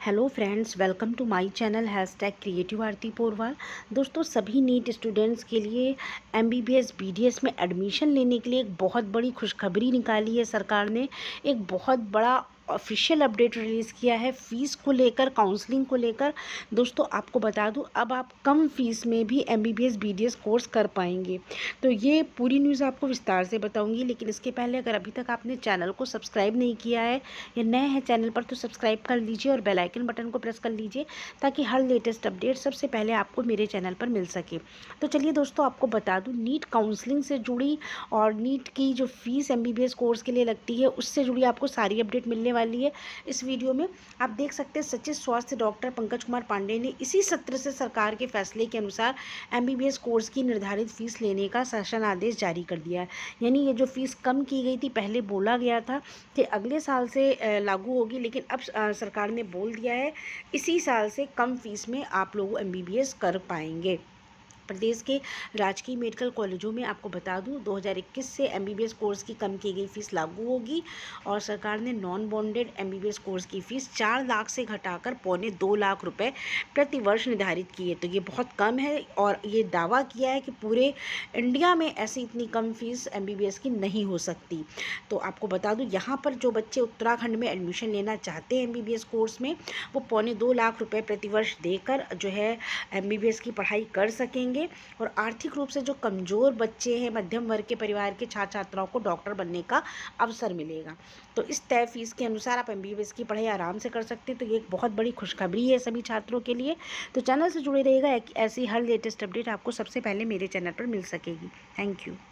Hello friends, welcome to my channel hash tag creative Aarti Porwal. दोस्तों, सभी NEET students के लिए MBBS BDS में एडमिशन लेने के लिए एक बहुत बड़ी खुशखबरी निकाली है सरकार ने। एक बहुत बड़ा ऑफिशियल अपडेट रिलीज़ किया है फ़ीस को लेकर काउंसलिंग को लेकर। दोस्तों, आपको बता दूँ, अब आप कम फ़ीस में भी एम बी कोर्स कर पाएँगे। तो ये पूरी न्यूज़ आपको विस्तार से बताऊँगी, लेकिन इसके पहले अगर अभी तक आपने चैनल को सब्सक्राइब नहीं किया है या नए हैं चैनल पर तो सब्सक्राइब कर लीजिए और बेलाइकन बटन को प्रेस कर लीजिए, ताकि हर लेटेस्ट अपडेट सबसे पहले आपको मेरे चैनल पर मिल सके। तो चलिए दोस्तों, आपको बता दूँ नीट काउंसलिंग से जुड़ी और नीट की जो fees M B B S course के लिए लगती है, उससे जुड़ी आपको सारी अपडेट मिलने वाली वाली है इस वीडियो में। आप देख सकते हैं सचिव स्वास्थ्य डॉक्टर पंकज कुमार पांडे ने इसी सत्र से सरकार के फैसले के अनुसार एमबीबीएस कोर्स की निर्धारित फ़ीस लेने का शासन आदेश जारी कर दिया है। यानी ये जो फ़ीस कम की गई थी, पहले बोला गया था कि अगले साल से लागू होगी, लेकिन अब सरकार ने बोल दिया है, इसी साल से कम फ़ीस में आप लोग एमबीबीएस कर पाएँगे। प्रदेश के राजकीय मेडिकल कॉलेजों में आपको बता दूँ 2021 से एमबीबीएस कोर्स की कम की गई फ़ीस लागू होगी और सरकार ने नॉन बॉन्डेड एमबीबीएस कोर्स की फ़ीस चार लाख से घटाकर पौने दो लाख रुपए प्रति वर्ष निर्धारित की है। तो ये बहुत कम है और ये दावा किया है कि पूरे इंडिया में ऐसी इतनी कम फ़ीस एम की नहीं हो सकती। तो आपको बता दूँ, यहाँ पर जो बच्चे उत्तराखंड में एडमिशन लेना चाहते हैं एमबीबीएस कोर्स में, वो पौने दो लाख रुपये प्रतिवर्ष देकर जो है एमबीबीएस की पढ़ाई कर सकेंगे। सकेंगे और आर्थिक रूप से जो कमज़ोर बच्चे हैं, मध्यम वर्ग के परिवार के छात्र छात्राओं को डॉक्टर बनने का अवसर मिलेगा। तो इस तय फ़ीस के अनुसार आप एमबीबीएस की पढ़ाई आराम से कर सकते हैं। तो ये एक बहुत बड़ी खुशखबरी है सभी छात्रों के लिए। तो चैनल से जुड़े रहेगा ऐसी हर लेटेस्ट अपडेट आपको सबसे पहले मेरे चैनल पर मिल सकेगी। Thank you.